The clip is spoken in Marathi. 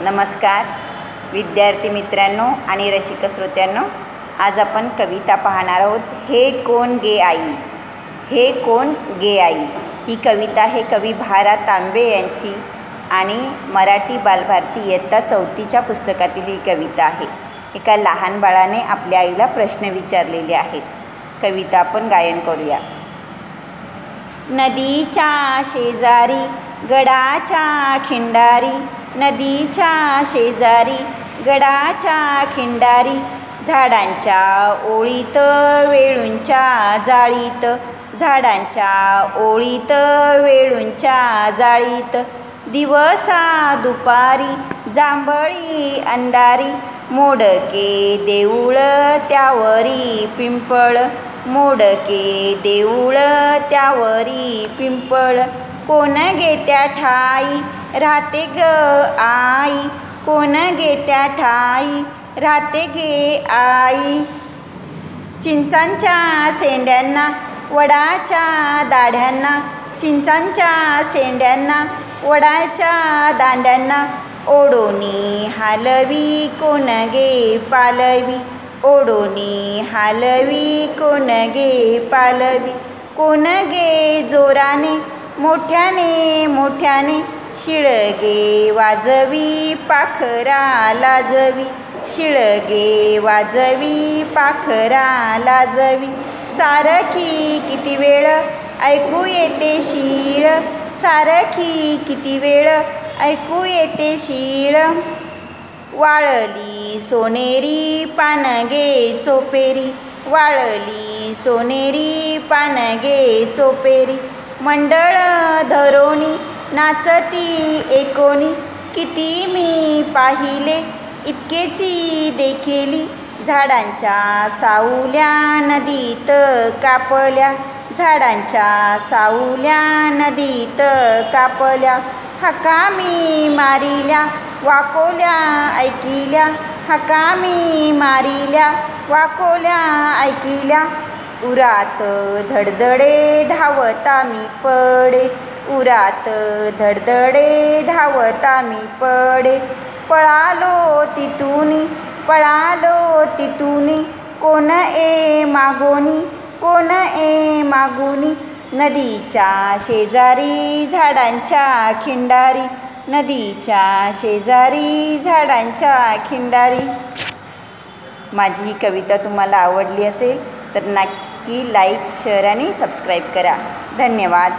नमस्कार विद्यार्थी मित्रांनो आणि रसिक श्रोत्यांनो आज आपण कविता पाहणार आहोत हे कोण गे आई? हे कोण गे आई? ही कविता हे कवी भारा तांबे यांची आणि मराठी बालभारती इयत्ता चौथीच्या पुस्तकातील ही कविता आहे. एका लहान बाळाने आपल्या आईला प्रश्न विचारलेले आहेत. कविता आपण गायन करूया. नदीच्या शेजारी गडाच्या खिंडारी नदीच्या शेजारी गडाच्या खिंडारी झाडांच्या ओळीत वेळूंच्या जाळीत झाडांच्या ओळीत वेळूंच्या जाळीत दिवसा दुपारी जांभळी अंधारी मोडके देऊळ त्यावरी पिंपळ मोडके देऊळ त्यावरी पिंपळ. कोण घेत्या ठाई? राहते ग आई. कोण घेत्या ठाई? राहते गे आई. चिंचांच्या शेंड्यांना वडाच्या दाढ्यांना. चिंचांच्या शेंड्यांना वडाच्या दांड्यांना. ओढोनी हालवी कोण गे पालवी? ओढोनी हालवी कोण गे पालवी? कोण गे जोराने मोठ्याने मोठ्याने शिळगे वाजवी पाखरा लाजवी शिळगे वाजवी पाखरा लाजवी सारखी किती वेळ ऐकू येते शिळ? सारखी किती वेळ ऐकू येते शिळ? वाळली सोनेरी पानगे चोपेरी. वाळली सोनेरी पानगे चोपेरी. मंडळ धरोणी नाचती एकोणी किती मी पाहिले इतकेची देखीली झाडांच्या सावल्या नदीत कापल्या झाडांच्या सावल्या नदीत कापल्या हका मी मारिल्या वाकोल्या ऐकिल्या हका मी मारिल्या वाकोल्या ऐकिल्या उरात धडधडे धावता मी पडे. उरात धडधडे धावता मी पडे. पळालो तिथून पळालो तिथून. कोण ए मागोनी कोण ए मागोनी. नदीच्या शेजारी झाडांच्या खिंडारी. नदीच्या शेजारी झाडांच्या खिंडारी. माझी ही कविता तुम्हाला आवडली असेल तर नक्की लाईक शेअर आणि सबस्क्राईब करा. धन्यवाद.